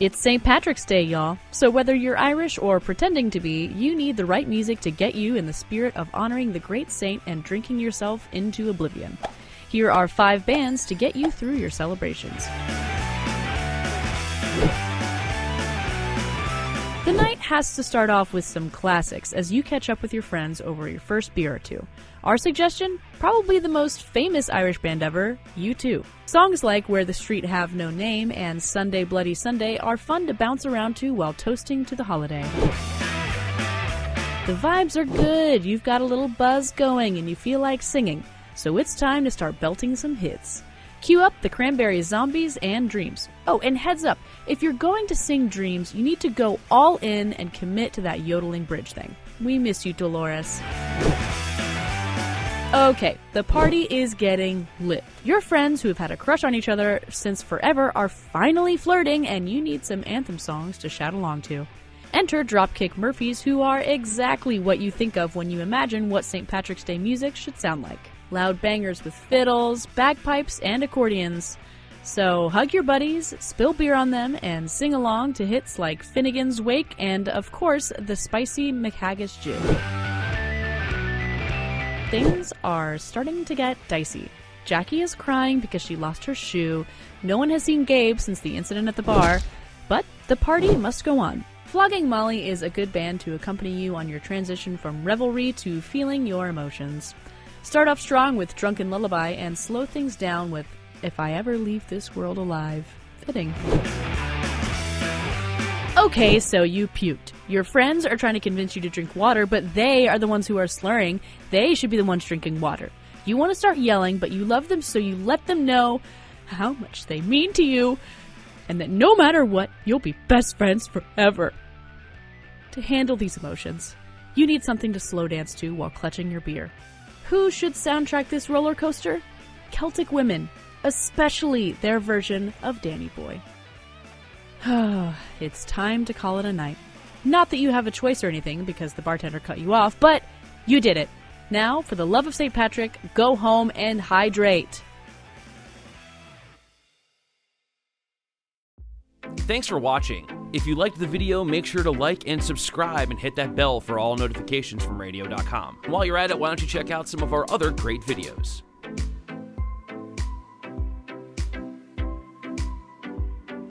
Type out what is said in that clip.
It's St. Patrick's Day, y'all. So whether you're Irish or pretending to be, you need the right music to get you in the spirit of honoring the great saint and drinking yourself into oblivion. Here are five bands to get you through your celebrations. Has to start off with some classics as you catch up with your friends over your first beer or two. Our suggestion? Probably the most famous Irish band ever, U2. Songs like Where the Street Have No Name and Sunday Bloody Sunday are fun to bounce around to while toasting to the holiday. The vibes are good, you've got a little buzz going, and you feel like singing, so it's time to start belting some hits. Cue up the Cranberries Zombies and Dreams. Oh, and heads up, if you're going to sing Dreams, you need to go all in and commit to that yodeling bridge thing. We miss you, Dolores. Okay, the party is getting lit. Your friends who have had a crush on each other since forever are finally flirting, and you need some anthem songs to shout along to. Enter Dropkick Murphys, who are exactly what you think of when you imagine what St. Patrick's Day music should sound like loud bangers with fiddles, bagpipes, and accordions. So hug your buddies, spill beer on them, and sing along to hits like Finnegan's Wake and, of course, the spicy McHaggis Jig. Things are starting to get dicey. Jackie is crying because she lost her shoe. No one has seen Gabe since the incident at the bar, but the party must go on. Flogging Molly is a good band to accompany you on your transition from revelry to feeling your emotions. Start off strong with Drunken Lullaby and slow things down with If I Ever Leave This World Alive. Fitting. Okay, so you puked. Your friends are trying to convince you to drink water, but they are the ones who are slurring. They should be the ones drinking water. You want to start yelling, but you love them, so you let them know how much they mean to you, and that no matter what, you'll be best friends forever. To handle these emotions, you need something to slow dance to while clutching your beer. Who should soundtrack this roller coaster? Celtic Woman, especially their version of Danny Boy. it's time to call it a night. Not that you have a choice or anything because the bartender cut you off, but you did it. Now, for the love of St. Patrick, go home and hydrate. Thanks for watching. If you liked the video, make sure to like and subscribe and hit that bell for all notifications from radio.com. While you're at it, why don't you check out some of our other great videos?